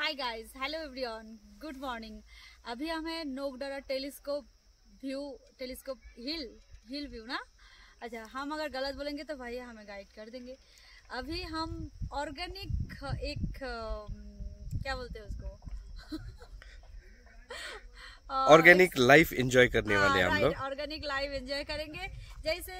Hi guys hello everyone good morning अभी हमें Nokdara telescope view telescope hill hill view ना? अच्छा हम अगर गलत बोलेंगे तो भैया हमें गाइड कर देंगे। अभी हम ऑर्गेनिक एक क्या बोलते हैं उसको? ऑर्गेनिक लाइफ एंजॉय करने वाले हम लोग। ऑर्गेनिक लाइफ एंजॉय करेंगे। जैसे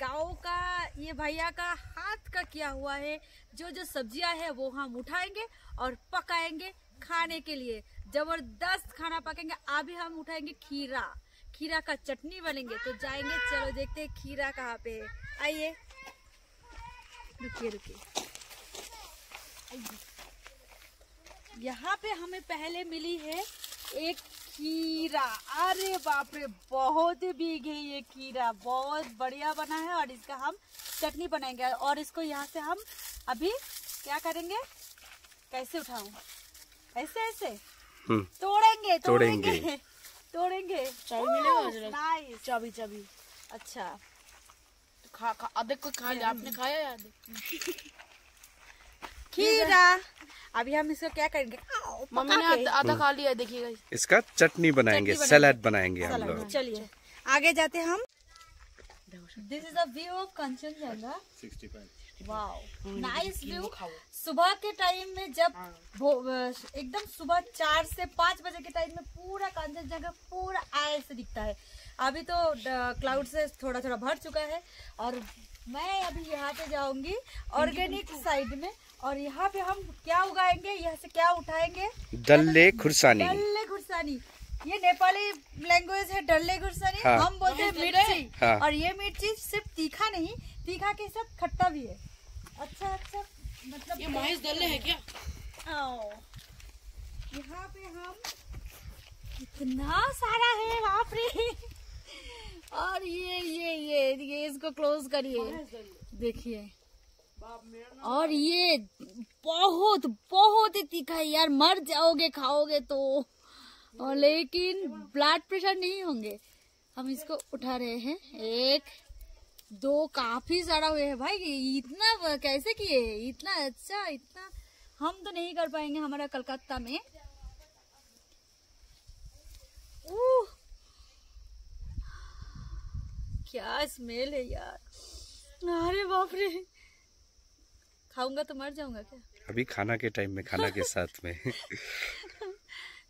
गाँव का ये भैया का हाथ का किया हुआ है, जो जो सब्ज़ियाँ है वो हम उठाएँगे और पकाएँगे खाने के लिए। ज़बरदस्त खाना पकाएँगे अभी हम उठाएँगे खीरा। खीरा का चटनी बनेंगे। तो जाएँगे, चलो देखते हैं खीरा कहाँ पे है। आइए। रुकिए रुकिए। यहाँ पे हमें पहले मिली है एक खीरा अरे बाप रे बहुत बिग है ये खीरा बहुत बढ़िया बना है और इसका हम चटनी बनाएँगे और इसको यहाँ से हम अभी क्या करेंगे? कैसे उठाऊं? ऐसे ऐसे? हम्म, तोड़ेंगे तोड़ेंगे। तोड़ेंगे। चाबी चाबी चाबी। अच्छा। खा खा आधे कोई खा लिया। आपने खाया या आधे? खीरा अभी हम इसको क्या करेंगे? आओ, मम्मी ने आधा खा लिया देखिएगा इसका चटनी बनाएँगे सलाद बनाएँगे हम लोग। चलिए आगे जाते हम। This is a view of Kanchenjunga wow nice view सुबह के टाइम में जब एकदम सुबह चार से पाँच बजे के टाइम में पूरा कंचनजंगा पूरा आयल से दिखता है। अभी तो क्लाउड से थोड़ा थोड़ा भर चुका है और मैं अभी यहाँ पे जाऊँगी ऑर्गेनिक साइड में। और यहाँ पे हम क्या उगाएँगे यहाँ से क्या उठाएँगे? डल्ले खुरसानी। डल्ले गुरसानी ये नेपाली लैंग्वेज है डल्ले गुरसानी हाँ। हम बोलते हैं मिर्ची। हाँ। और ये मिर्ची सिर्फ़ तीखा नहीं तीखा के साथ खट्टा भी है। अच्छा अच्छा मतलब ये महेश दल्ले है क्या? यहाँ पे हम इतना सारा है बाप रे। और ये ये ये ये इसको क्लोज करिए। देखिए। और ये बहुत बहुत ही तीखा है यार। मर जाओगे खाओगे तो। और लेकिन ब्लड प्रेशर नहीं होंगे। हम इसको उठा रहे हैं। एक दो काफ़ी सारा हुए है। भाई इतना कैसे किए? इतना अच्छा इतना। हम तो नहीं कर पाएँगे हमारा कलकत्ता में। उह, क्या स्मेल है यार। अरे बाप रे। खाऊँगा तो मर जाऊँगा क्या? अभी खाना के टाइम में खाना के साथ में।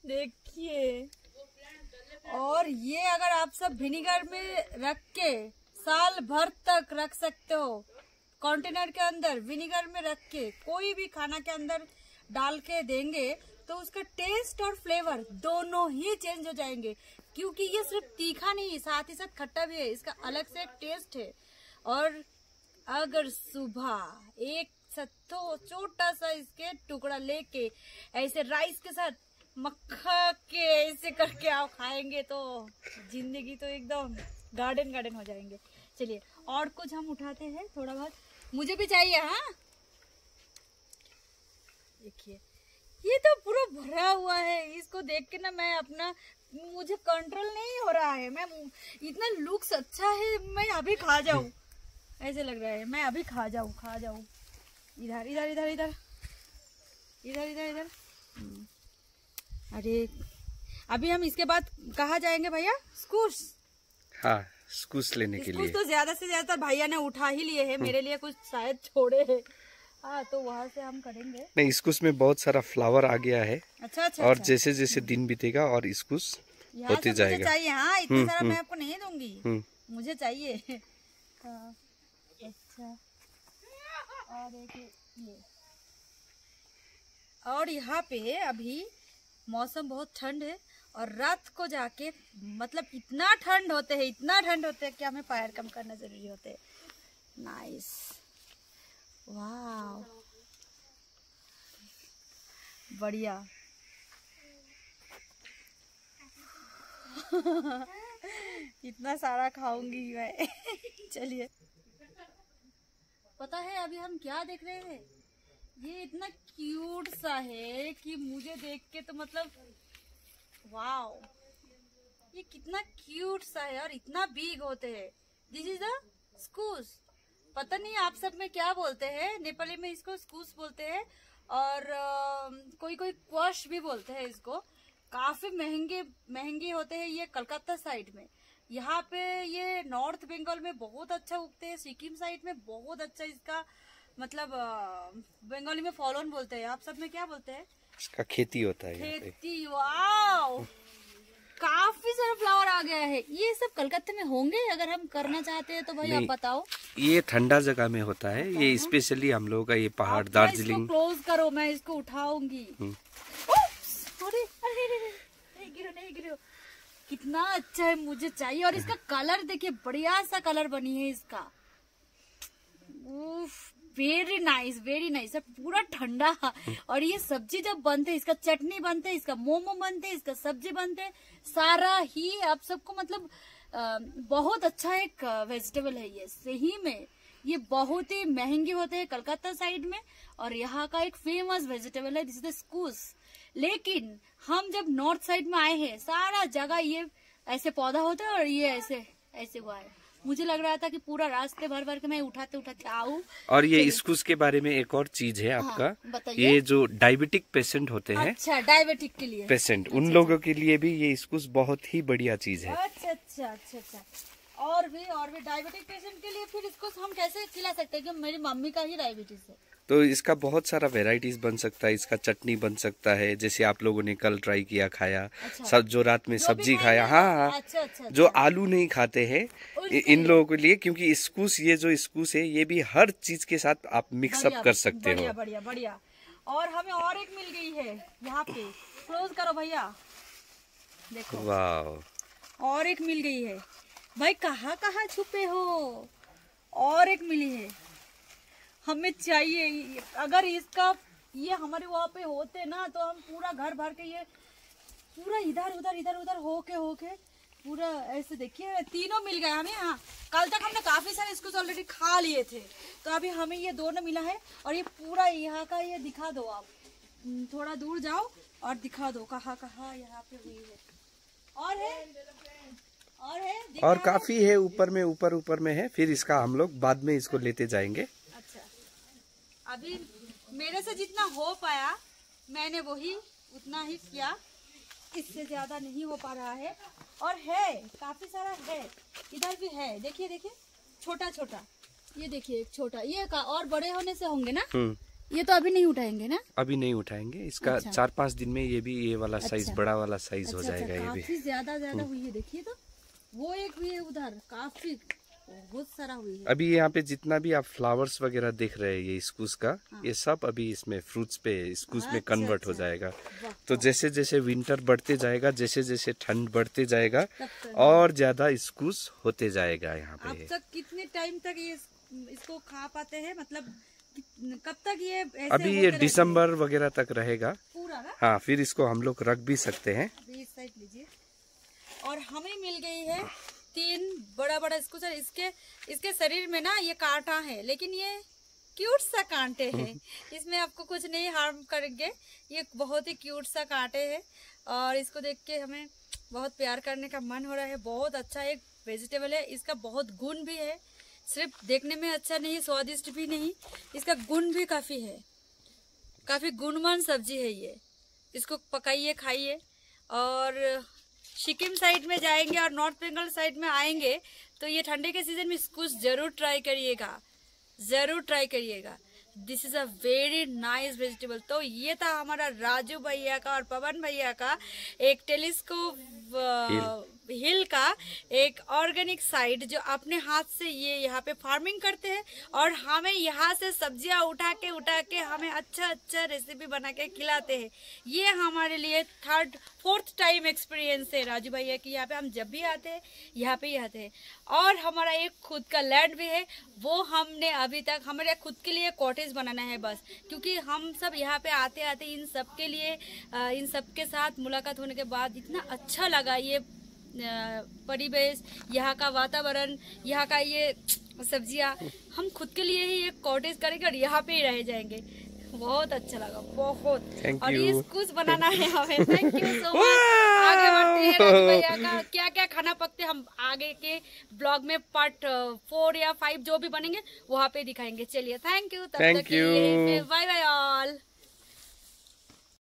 देखिए। और ये अगर आप सब विनीगर में रख के साल भर तक रख सकते हो कंटेनर के अंदर विनीगर में रख के कोई भी खाना के अंदर डाल के देंगे तो उसका टेस्ट और फ्लेवर दोनों ही चेंज हो जाएँगे। क्योंकि ये सिर्फ़ तीखा नहीं है साथ ही साथ खट्टा भी है। इसका अलग से टेस्ट है। और अगर सुबह एक छोटा सा इसके टुकड़ा लेके ऐसे राइस के साथ मक्खा के ऐसे करके आप खाएँगे तो ज़िंदगी तो एकदम गार्डन गार्डन हो जाएँगे। चलिए, और कुछ हम उठाते हैं थोड़ा बहुत। मुझे भी चाहिए हाँ? देखिए, ये तो पूरा भरा हुआ है। इसको देख के ना मैं अपना मुझे कंट्रोल नहीं हो रहा है। मैं इतना लुक्स अच्छा है मैं अभी खा जाऊँ। ऐसे लग रहा है मैं अभी खा जाऊँ खा जाऊँ। इधर इधर इधर इधर। इधर इधर इधर। हम्म। अरे अभी हम इसके बाद कहा जाएँगे भैया? स्कूल हाँ स्कूस लेने के लिए। तो ज़्यादा से ज़्यादा भैया ने उठा ही लिए है मेरे लिए कुछ शायद छोड़े है। हाँ तो वहाँ से हम करेंगे। नहीं स्कूस में बहुत सारा फ्लावर आ गया है। अच्छा अच्छा और अच्छा। जैसे जैसे दिन बीतेगा और स्कूस यहाँ होते जाएगा। चाहिए। हाँ इतना सारा मैं आपको नहीं दूँगी। हम्म। मुझे चाहिए। हाँ अच्छा। और एक ये और यहाँ पे अभी मौसम बहुत ठंड है और रात को जाके मतलब इतना ठंड होते हैं इतना ठंड होते हैं कि हमें पैर कम करना ज़रूरी होते हैं। नाइस वाह बढ़िया। इतना सारा खाऊँगी मैं। चलिए। पता है अभी हम क्या देख रहे हैं? ये इतना क्यूट सा है कि मुझे देख के तो मतलब वाओ। ये कितना क्यूट सा है और इतना बिग होते हैं। दिस इज़ द स्कूस पता नहीं आप सब में क्या बोलते हैं? नेपाली में इसको स्कूस बोलते हैं और अ, कोई कोई क्वश भी बोलते हैं इसको। काफ़ी महँगे महँगे होते हैं ये कलकत्ता साइड में। यहाँ पे ये नॉर्थ बंगाल में बहुत अच्छा उगते हैं सिक्किम साइड में बहुत अच्छा इसका मतलब बंगाली में फॉलोन बोलते हैं। आप सब में क्या बोलते हैं? इसका खेती होता है खेती वाओ! आ गया है। ये सब कलकत्ते में होंगे? अगर हम करना चाहते हैं तो भाई आप बताओ। ये ठंडा जगह में होता है। ये स्पेशली हम लोगों का ये पहाड़ दार्जिलिंग। क्लोज करो मैं इसको उठाऊँगी। हम्म। अरे अरे अरे, अरे, नहीं गिरो नहीं गिरो। कितना अच्छा है मुझे चाहिए। और इसका कलर देखिए बढ़िया सा कलर बनी है इसका। Very nice very nice. पूरा ठंडा और ये सब्ज़ी जब बनते इसका चटनी बनते इसका मोमो बनते इसका सब्ज़ी बनते है, सारा ही आप सबको मतलब बहुत अच्छा एक वेजिटेबल है ये। सही में ये बहुत ही महँगे होते हैं कलकत्ता साइड में और यहाँ का एक फ़ेमस वेजिटेबल है जिससे स्कूस लेकिन हम जब नॉर्थ साइड में आए हैं, सारा जगह ये ऐसे पौधा होता है और ये ऐसे ऐसे हुआ है। मुझे लग रहा था कि पूरा रास्ते भर भर के मैं उठाते उठाते आऊँ। और ये स्कूस के बारे में एक और चीज़ है हाँ, आपका। ये जो डायबिटिक पेशेंट होते हैं अच्छा डायबिटिक के लिए। पेशेंट उन लोगों के लिए भी ये स्कूस बहुत ही बढ़िया चीज़ है। अच्छा अच्छा अच्छा अच्छा। और भी और भी डायबिटिक पेशेंट के लिए फिर इसको हम कैसे खिला सकते हैं कि मेरी मम्मी का ही डायबिटीज़ है? तो इसका बहुत सारा वेराइटीज बन सकता है इसका चटनी बन सकता है जैसे आप लोगों ने कल ट्राई किया खाया अच्छा। सब जो रात में सब्ज़ी खाया हाँ हाँ। अच्छा अच्छा जो अच्छा। आलू नहीं खाते हैं इन। लोगों के लिए क्योंकि स्कूस ये जो स्कूस है ये भी हर चीज़ के साथ आप मिक्सअप कर सकते बढ़िया हो। बढ़िया बढ़िया और हमें और एक मिल गई है यहाँ पे। क्लोज करो भैया। देखो। वाह और एक मिल गई है। भाई कहाँ कहाँ छुपे हो? और एक मिली है। हमें चाहिए अगर इसका ये हमारे वहाँ पे होते ना तो हम पूरा घर भर के ये पूरा इधर उधर इधर उधर होके होके पूरा ऐसे देखिए तीनों मिल गया हमें हाँ। कल तक हमने काफ़ी सारे इसको ऑलरेडी खा लिए थे। तो अभी हमें ये दोनों मिला है और ये पूरा यहाँ का ये दिखा दो आप। हम्म, थोड़ा दूर जाओ और दिखा दो कहाँ कहाँ यहाँ पे हुई है। और है? और है? और काफ़ी है ऊपर में ऊपर ऊपर में है। फिर इसका हम लोग बाद में इसको लेते जाएँगे। अच्छा। अभी मेरे से जितना हो पाया मैंने वही उतना ही किया। इससे ज़्यादा नहीं हो पा रहा है। और है काफ़ी सारा है। इधर भी है। देखिए देखिए। छोटा छोटा। ये देखिए एक छोटा। ये का और बड़े होने से होंगे ना? हम्म। ये तो अभी नहीं उठाएँगे ना? अभी नहीं उठाएँगे। इसका अच्छा। चार पाँच दिन में ये भी ये वाला साइज़ अच्छा। बड़ा वाला साइज़ अच्छा, हो अच्छा। जाएगा अच्छा ये भी। काफ़ी ज़्यादा ज़्यादा हुई है। देखिए तो। वो एक भी है उधर। काफ़ी बहुत सारा हुई है। अभी यहाँ पे जितना भी आप फ्लावर्स वगैरह देख रहे हैं ये स्कूस का हाँ। ये सब अभी इसमें फ्रूट्स पे स्कूस में हाँ। अच्छा, कन्वर्ट हो अच्छा। जाएगा। तो जैसे जैसे विंटर बढ़ते जाएगा जैसे जैसे ठंड बढ़ते जाएगा और ज़्यादा स्कूस होते जाएगा यहाँ पे। कितने टाइम तक ये इसको खा पाते हैं? मतलब कब तक ये ऐसे अभी ये? दिसंबर वगैरह तक रहेगा। पूरा ना? हाँ फिर इसको हम लोग रख भी सकते हैं। इस साइड लीजिए। और हमें मिल गई है तीन बड़ा बड़ा इसको सर इसके इसके शरीर में ना ये कांटा है लेकिन ये क्यूट सा कांटे हैं। इसमें आपको कुछ नहीं हार्म करेंगे ये बहुत ही क्यूट सा कांटे हैं और इसको देख के हमें बहुत प्यार करने का मन हो रहा है बहुत अच्छा एक वेजिटेबल है इसका बहुत गुण भी है सिर्फ़ देखने में अच्छा नहीं स्वादिष्ट भी नहीं इसका गुण भी काफ़ी है। काफ़ी गुणवान सब्ज़ी है ये। इसको पकाइए खाइए और सिक्किम साइड में जाएँगे और नॉर्थ बंगाल साइड में आएँगे तो ये ठंडे के सीज़न में कुछ ज़रूर ट्राई करिएगा। ज़रूर ट्राई करिएगा। This is a very nice vegetable तो ये था हमारा राजू भैया का और पवन भैया का एक टेलीस्कोप हिल का एक ऑर्गेनिक साइड जो अपने हाथ से ये यहाँ पे फ़ार्मिंग करते हैं और हमें यहाँ से सब्ज़ियाँ उठा के उठा के हमें अच्छा अच्छा रेसिपी बना के खिलाते हैं। ये हमारे लिए थर्ड फोर्थ टाइम एक्सपीरियंस है राजू भैया की। यहाँ पे हम जब भी आते हैं, यहाँ पे ही आते हैं। और हमारा एक खुद का लैंड भी है, वो हमने अभी तक हमारे खुद के लिए कॉटेज बनाना है बस। क्योंकि हम सब यहाँ पे आते आते इन सब के लिए इन सब के साथ मुलाकात होने के बाद इतना अच्छा लगा ये परिवेश यहाँ का वातावरण यहाँ का ये सब्ज़ियाँ हम खुद के लिए ही एक कॉटेज करेंगे और यहाँ पे ही रह जाएँगे। बहुत अच्छा लगा बहुत। Thank और ये कुछ बनाना है हमें थैंक यू सो मच आगे बढ़ते हैं भैया का क्या क्या खाना पकते हम आगे के ब्लॉग में पार्ट फोर या फाइव जो भी बनेंगे वहाँ पे दिखाएँगे। चलिए थैंक यू तब तक के लिए बाय बाय ऑल